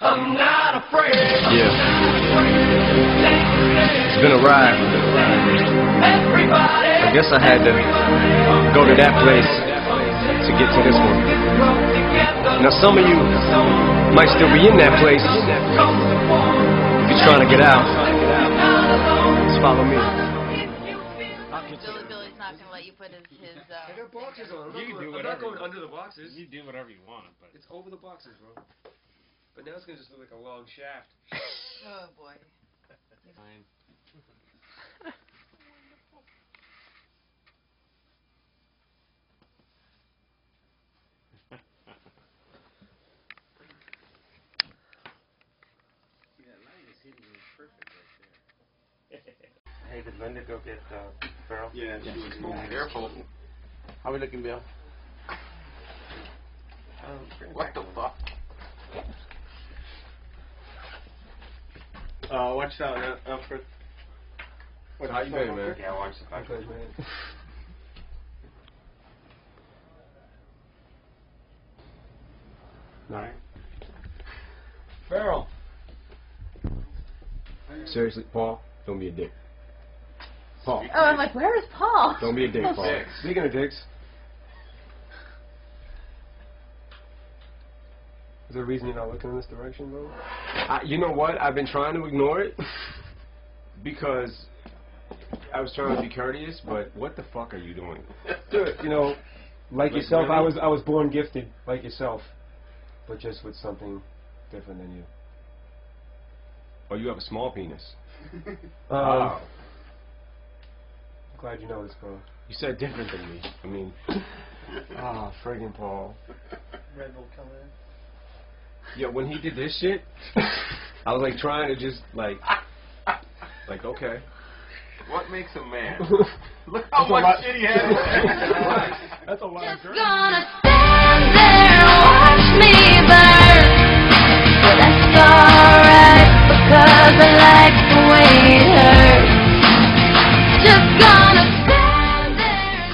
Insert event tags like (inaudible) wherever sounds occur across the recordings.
I'm not afraid. Yeah. It's been a ride. I guess I had to go to that place to get to this one. Now some of you might still be in that place. If you're trying to get out, just follow me. Billy's not gonna let you put his his. Uh, got boxes on. You can do I'm not going under the boxes. You do whatever you want, but It's over the boxes, bro. But now it's gonna just look like a long shaft. (laughs) oh boy. (laughs) fine. See, that light is hitting me perfect right there. (laughs) hey, did Linda go get uh, Farrell? Yeah, she was moving. Careful. How we looking, Bill? What the Uh, watch out, uh, Alfred. Watch How you been, man? Yeah, watch the back. Good, man. Alright. Farrell. Seriously, Paul, don't be a dick. Paul, Oh, I'm like, where is Paul? don't be a dick, Paul. Dicks. Speaking of dicks, is there a reason you're not looking in this direction, bro? I, you know what? I've been trying to ignore it (laughs) because I was trying to be courteous, but what the fuck are you doing? Dude, you know, like Like, yourself, I was I was born gifted, like yourself, but just with something different than you. Oh, you have a small penis. (laughs) Um, Oh. Glad you know this, bro. You said different than me. I mean, (laughs) ah, friggin' Paul. Red Bull coming in. Yeah, when he did this shit, (laughs) I was like trying to just like, like okay. What makes a man? (laughs) Look how much shit he has. (laughs) That's a lot of Just gonna stand there and watch me burn. But that's alright because I like the way it hurts. Just gonna stand there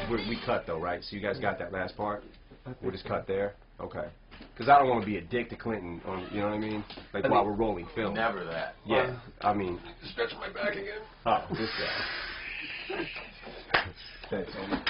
and We, we cut though, right? So you guys got that last part? We'll just cut there. Okay. Because I don't want to be a dick to Clinton. On, you know what I mean? Like while we're rolling film. Never that. Yeah. I mean, Stretch my back again. oh, this guy. (laughs) Thanks, homie.